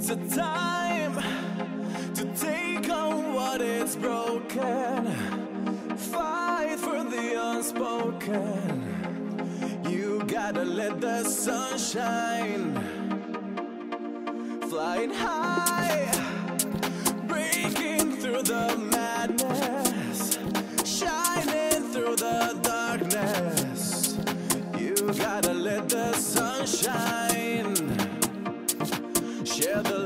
It's a time to take on what is broken. Fight for the unspoken. You gotta let the sun shine. Flying high, breaking through the madness, shining through the darkness. You gotta let the sun shine share the